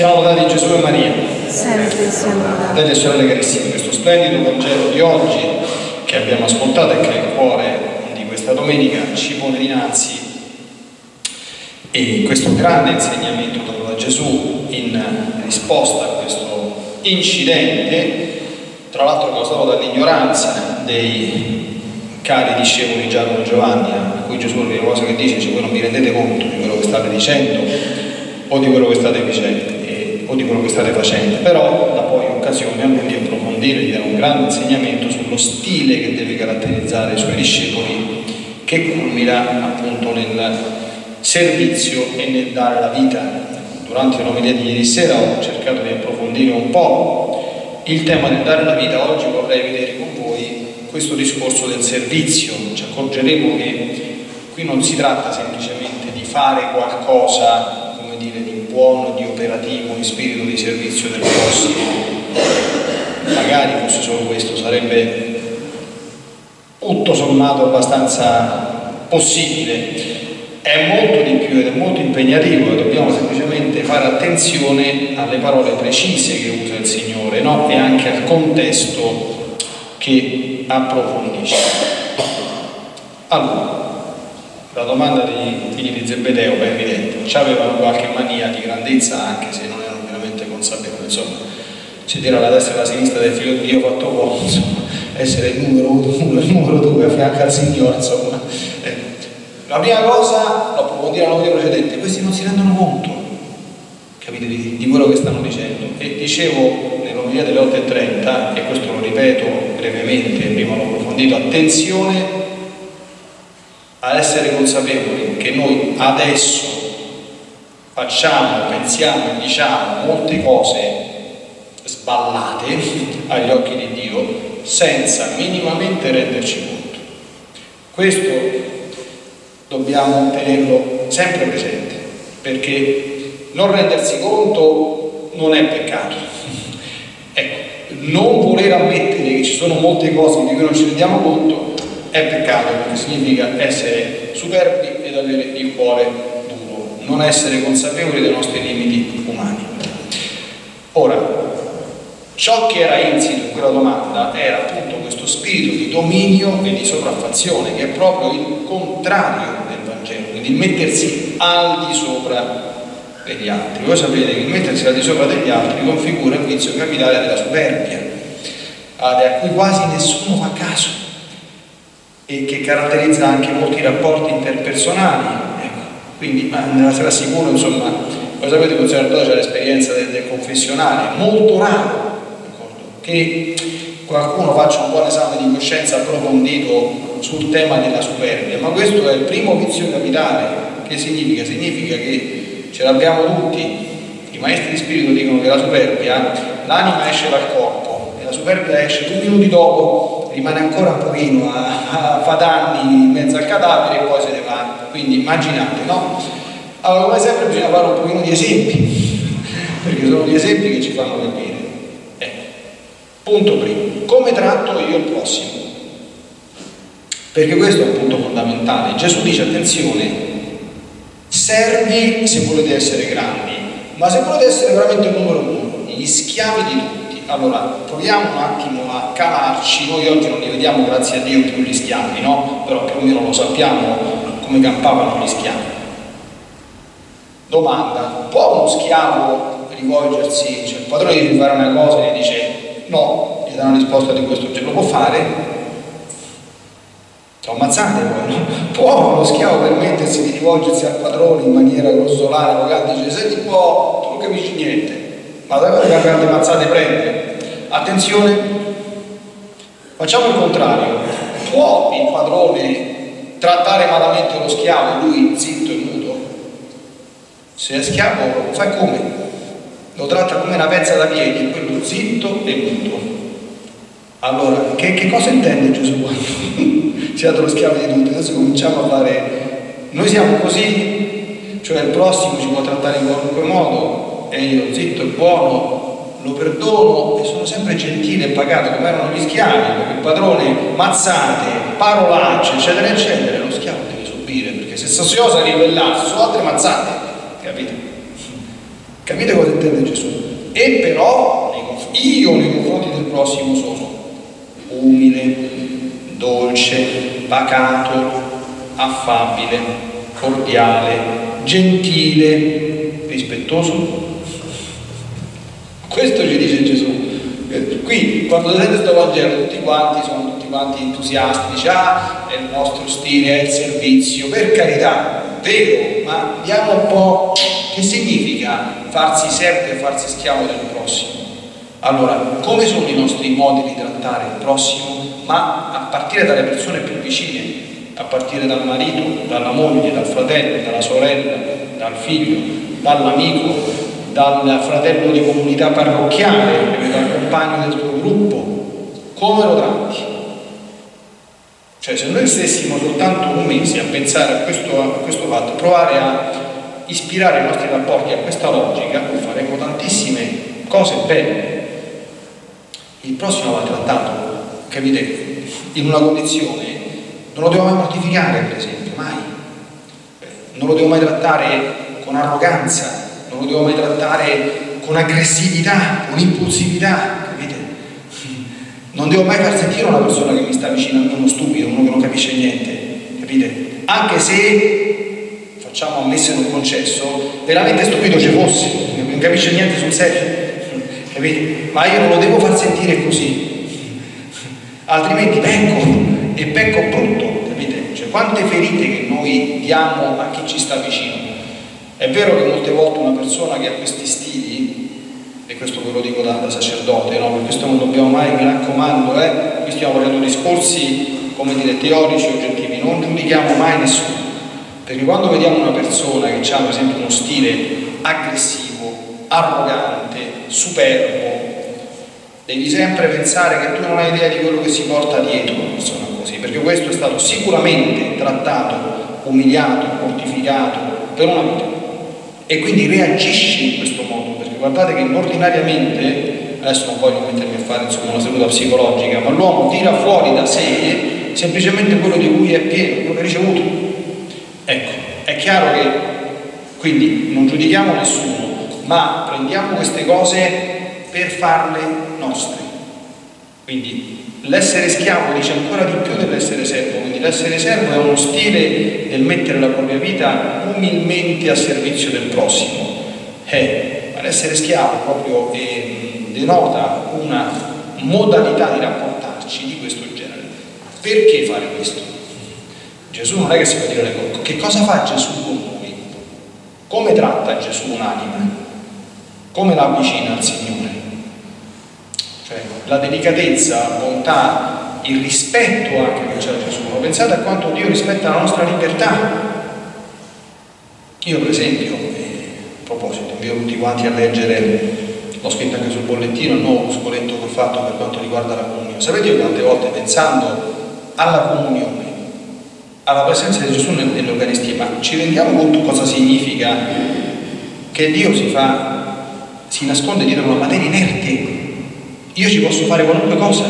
Siamo lodati Gesù e Maria. Sempre siamo lodati. Fratelli e sorelle carissimi, questo splendido Vangelo di oggi che abbiamo ascoltato e che è il cuore di questa domenica ci pone dinanzi e questo grande insegnamento dato da Gesù in risposta a questo incidente, tra l'altro causato dall'ignoranza dei cari discepoli Giacomo e Giovanni, a cui Gesù la prima cosa che dice, cioè voi non vi rendete conto di quello che state dicendo o di quello che state dicendo o di quello che state facendo, però dà poi occasione a lui di approfondire, di dare un grande insegnamento sullo stile che deve caratterizzare i suoi discepoli, che culmina appunto nel servizio e nel dare la vita. Durante l'omelia di ieri sera ho cercato di approfondire un po' il tema del dare la vita, oggi vorrei vedere con voi questo discorso del servizio, ci accorgeremo che qui non si tratta semplicemente di fare qualcosa, buono, di operativo, in spirito di servizio del prossimo. Magari fosse solo questo, sarebbe tutto sommato abbastanza possibile. È molto di più ed è molto impegnativo e dobbiamo semplicemente fare attenzione alle parole precise che usa il Signore no? e anche al contesto che approfondisce. Allora, la domanda dei figli di Zebedeo è evidente, avevano qualche mania di grandezza anche se non erano veramente consapevoli, insomma, sedere alla destra e alla sinistra del figlio di Dio fatto uomo, insomma, essere il numero uno, il numero due a fianco al Signore, insomma. Eh. La prima cosa, lo approfondire la notte precedente, questi non si rendono conto, capite, di, di quello che stanno dicendo. E dicevo nell'omelia delle 8.30, e questo lo ripeto brevemente, prima l'ho approfondito, attenzione a essere consapevoli che noi adesso facciamo, pensiamo e diciamo molte cose sballate agli occhi di Dio senza minimamente renderci conto. Questo dobbiamo tenerlo sempre presente perché non rendersi conto non è peccato. Ecco, non voler ammettere che ci sono molte cose di cui non ci rendiamo conto è peccato perché significa essere superbi ed avere il cuore duro, non essere consapevoli dei nostri limiti umani. Ora, ciò che era insito in quella domanda era appunto questo spirito di dominio e di sopraffazione, che è proprio il contrario del Vangelo, quindi mettersi al di sopra degli altri. Voi sapete che mettersi al di sopra degli altri configura il vizio capitale della superbia, a cui quasi nessuno fa caso e che caratterizza anche molti rapporti interpersonali. Ecco. Quindi, ma nella sera sicuro, insomma, voi sapete che un sacerdote ha l'esperienza del, del, confessionale, molto raro che qualcuno faccia un buon esame di coscienza approfondito sul tema della superbia, ma questo è il primo vizio capitale. Che significa? Significa che ce l'abbiamo tutti. I maestri di spirito dicono che la superbia, l'anima esce dal corpo e la superbia esce due minuti dopo rimane ancora un pochino a, a fa danni in mezzo al cadavere e poi se ne va. Quindi immaginate, no? Allora, come sempre bisogna fare un pochino di esempi, perché sono gli esempi che ci fanno capire. Ecco, punto primo, come tratto io il prossimo? Perché questo è un punto fondamentale. Gesù dice, attenzione, servi se volete essere grandi, ma se volete essere veramente il numero uno, gli schiavi di tutti allora, proviamo un attimo a calarci, noi oggi non li vediamo, grazie a Dio, più gli schiavi, no? Però più o meno lo sappiamo come campavano gli schiavi. Domanda, può uno schiavo rivolgersi, cioè il padrone gli fare una cosa e gli dice no, gli dà una risposta di questo genere, lo può fare? Lo ammazzate poi, no? Può uno schiavo permettersi di rivolgersi al padrone in maniera grossolana, arrogante, dice senti può, tu non capisci niente, ma da che grandi mazzate prende? Attenzione, facciamo il contrario. Può il padrone trattare malamente lo schiavo lui zitto e muto? Se è schiavo fai come? Lo tratta come una pezza da piedi quello zitto e muto. Allora, che, che cosa intende Gesù quando si è lo schiavo di tutti? Adesso cominciamo a fare... Noi siamo così, cioè il prossimo ci può trattare in qualunque modo, e io zitto e buono lo perdono e sono sempre gentile e pagato come erano gli schiavi, perché il padrone mazzate, parolacce, eccetera, eccetera, lo schiavo deve subire, perché se si osa ribellarsi sono altre mazzate, capite? Capite cosa intende Gesù? E però io nei confronti del prossimo sono umile, dolce, pacato, affabile, cordiale, gentile, rispettoso. Questo ci dice Gesù. Qui, quando sente questo Vangelo, tutti quanti sono tutti quanti entusiasti, dice, ah, è il nostro stile, è il servizio, per carità, vero, ma vediamo un po' che significa farsi servo e farsi schiavo del prossimo. Allora, come sono i nostri modi di trattare il prossimo? Ma a partire dalle persone più vicine, a partire dal marito, dalla moglie, dal fratello, dalla sorella, dal figlio, dall'amico, dal fratello di comunità parrocchiale, dal compagno del tuo gruppo, come lo tratti? Cioè se noi stessimo soltanto un mese a pensare a questo, a questo fatto, provare a ispirare i nostri rapporti a questa logica, faremo tantissime cose belle. Il prossimo va trattato, capite, in una condizione, non lo devo mai mortificare per esempio, mai. Non lo devo mai trattare con arroganza, non lo devo mai trattare con aggressività, con impulsività, capite? Non devo mai far sentire una persona che mi sta vicino a uno stupido, uno che non capisce niente, capite? Anche se, facciamo ammesso un concesso, veramente stupido ci fosse, non capisce niente sul serio, capite? Ma io non lo devo far sentire così, altrimenti pecco e pecco brutto, capite? Cioè quante ferite che noi diamo a chi ci sta vicino è vero che molte volte una persona che ha questi stili, e questo ve lo dico da, da sacerdote, no? per questo non dobbiamo mai, mi raccomando, eh? qui stiamo facendo discorsi, come dire, teorici, oggettivi, non giudichiamo mai nessuno, perché quando vediamo una persona che ha per esempio uno stile aggressivo, arrogante, superbo, devi sempre pensare che tu non hai idea di quello che si porta dietro una persona così, perché questo è stato sicuramente trattato, umiliato, mortificato per una vita e quindi reagisce in questo modo, perché guardate che ordinariamente, adesso non voglio mettermi a fare insomma, una seduta psicologica, ma l'uomo tira fuori da sé semplicemente quello di cui è pieno, quello che ha ricevuto. Ecco, è chiaro che quindi non giudichiamo nessuno, ma prendiamo queste cose per farle nostre. Quindi l'essere schiavo dice ancora di più dell'essere servo, quindi l'essere servo è uno stile del mettere la propria vita umilmente a servizio del prossimo. Eh, ma l'essere schiavo proprio eh, denota una modalità di rapportarci di questo genere. Perché fare questo? Gesù non è che si può dire le cose. Che cosa fa Gesù con noi? Come tratta Gesù un'anima? Come la avvicina al Signore? Cioè, la delicatezza, la bontà, il rispetto anche che c'è Gesù. Pensate a quanto Dio rispetta la nostra libertà. Io per esempio, eh, a proposito, invito tutti quanti a leggere, l'ho scritto anche sul bollettino, il nuovo scoletto che ho fatto per quanto riguarda la comunione. Sapete io quante volte pensando alla comunione, alla presenza di Gesù nell'Eucaristia, ma ci rendiamo conto cosa significa che Dio si fa, si nasconde dietro una materia inerte io ci posso fare qualunque cosa,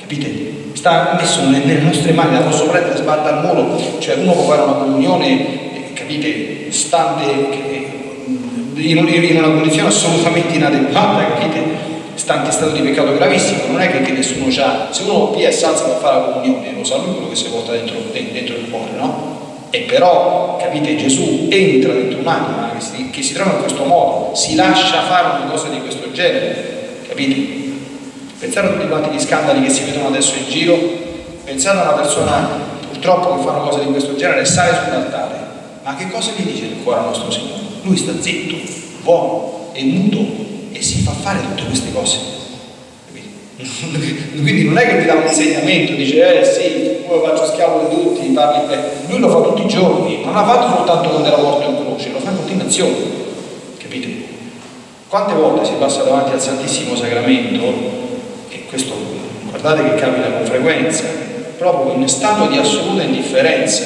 capite? Sta messo nelle nostre mani, la posso prendere, sbatta al muro, cioè uno può fare una comunione, capite, stante in una condizione assolutamente inadeguata, capite? Stante stato di peccato gravissimo, non è che, che nessuno ha, se uno PS alza per fare la comunione, lo sa lui quello che si porta dentro, dentro il cuore, no? E però, capite, Gesù entra dentro un'anima che si, che si trova in questo modo, si lascia fare una cosa di questo genere, capite? Pensate a tutti quanti gli scandali che si vedono adesso in giro, pensate a una persona purtroppo che fa una cosa di questo genere e sale sull'altare, ma che cosa gli dice il cuore al nostro Signore? Lui sta zitto, buono e muto e si fa fare tutte queste cose. Quindi non è che ti dà un insegnamento, dice eh sì, io faccio schiavo di tutti, parli bene. Lui lo fa tutti i giorni, non l'ha fatto soltanto quando era morto in croce, lo fa in continuazione. Capite? Quante volte si passa davanti al Santissimo Sacramento questo guardate che capita con frequenza, proprio in stato di assoluta indifferenza.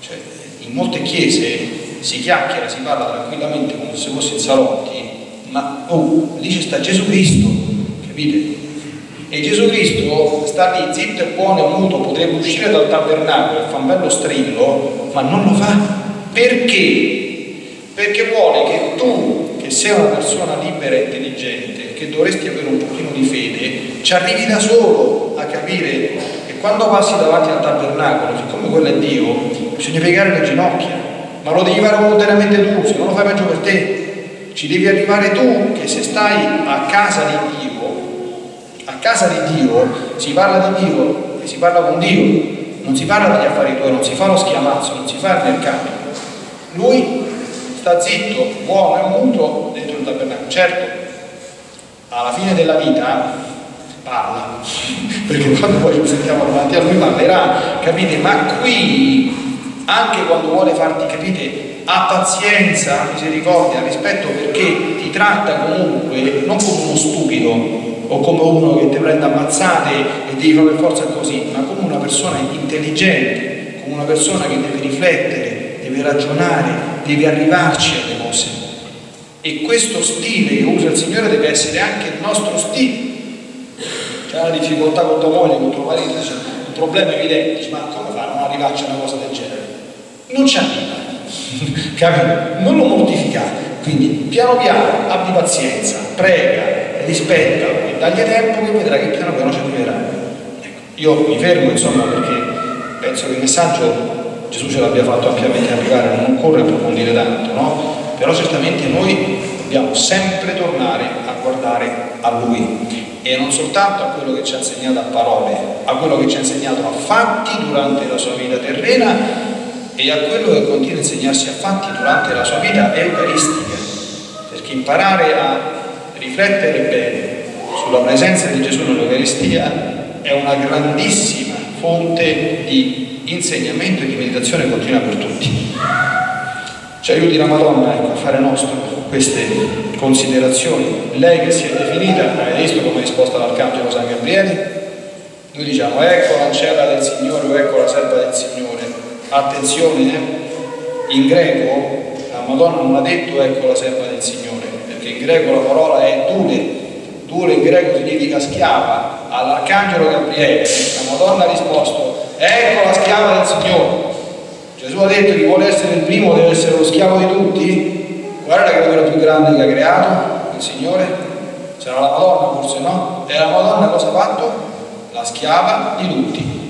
Cioè, in molte chiese si chiacchiera, si parla tranquillamente come se fosse in salotti, ma oh, lì c'è sta Gesù Cristo, capite? E Gesù Cristo sta lì zitto e buono e muto, potrebbe uscire dal tabernacolo e fa un bello strillo, ma non lo fa. Perché? Perché vuole che tu che sei una persona libera e intelligente, che dovresti avere un pochino di fede, ci arrivi da solo a capire che quando passi davanti al tabernacolo, siccome quello è Dio, bisogna piegare le ginocchia, ma lo devi fare volontariamente tu, se non lo fai peggio per te. Ci devi arrivare tu che se stai a casa di Dio, a casa di Dio si parla di Dio e si parla con Dio, non si parla degli affari tuoi, non si fa lo schiamazzo, non si fa il mercato. Lui sta zitto, buono e muto dentro il tabernacolo. Certo, alla fine della vita parla, perché quando poi ci sentiamo davanti a lui parlerà, capite? Ma qui, anche quando vuole farti, capite, ha pazienza, misericordia, rispetto perché ti tratta comunque non come uno stupido o come uno che ti prende ammazzate e devi fare per forza così, ma come una persona intelligente, come una persona che deve riflettere, deve ragionare, deve arrivarci alle cose. E questo stile che usa il Signore deve essere anche il nostro stile. C'è una difficoltà con tua moglie, con tuo marito, c'è un problema evidente, ma come fa non arrivarci a una cosa del genere? Non ci arriva capito? Non lo mortificare. Quindi piano piano abbi pazienza, prega, rispetta dagli tempo che vedrai che piano piano ci arriverà. Ecco, io mi fermo insomma perché penso che il messaggio Gesù ce l'abbia fatto ampiamente arrivare, non occorre approfondire tanto, no? Però certamente noi dobbiamo sempre tornare a guardare a Lui e non soltanto a quello che ci ha insegnato a parole, a quello che ci ha insegnato a fatti durante la sua vita terrena e a quello che continua a insegnarsi a fatti durante la sua vita eucaristica, perché imparare a riflettere bene sulla presenza di Gesù nell'Eucaristia è una grandissima fonte di insegnamento e di meditazione continua per tutti. Ci aiuti la Madonna ecco, a fare nostro queste considerazioni. Lei che si è definita, avete visto come risposta all'Arcangelo San Gabriele? Noi diciamo ecco l'ancella del Signore o ecco la serva del Signore attenzione, eh, in greco la Madonna non ha detto ecco la serva del Signore, perché in greco la parola è dure, dure in greco significa schiava, all'Arcangelo Gabriele la Madonna ha risposto ecco la schiava del Signore. Gesù ha detto essere il primo deve essere lo schiavo di tutti. Qual è la creatura più grande che ha creato? Il Signore? Sarà la Madonna forse no? E la Madonna cosa ha fatto? La schiava di tutti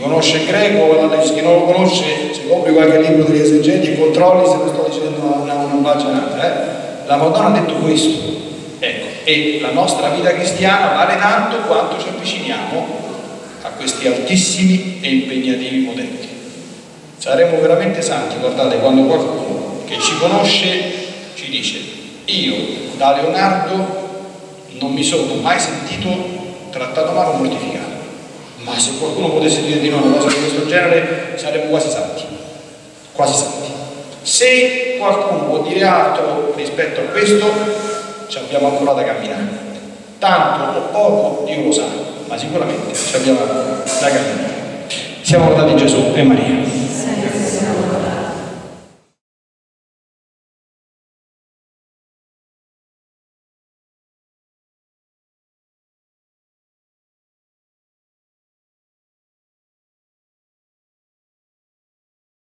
conosce il greco, chi non lo conosce, se compri qualche libro degli esegeti controlli se lo sto dicendo una, una. Eh? La Madonna ha detto questo. Ecco, e la nostra vita cristiana vale tanto quanto ci avviciniamo a questi altissimi e impegnativi modelli. Saremo veramente santi, guardate, quando qualcuno che ci conosce ci dice io da Leonardo non mi sono mai sentito trattato male o mortificato ma se qualcuno potesse dire di no una cosa di questo genere saremmo quasi santi, quasi santi. Se qualcuno può dire altro rispetto a questo, ci abbiamo ancora da camminare. Tanto o poco Dio lo sa, ma sicuramente ci abbiamo da camminare. Siamo lodati Gesù e Maria.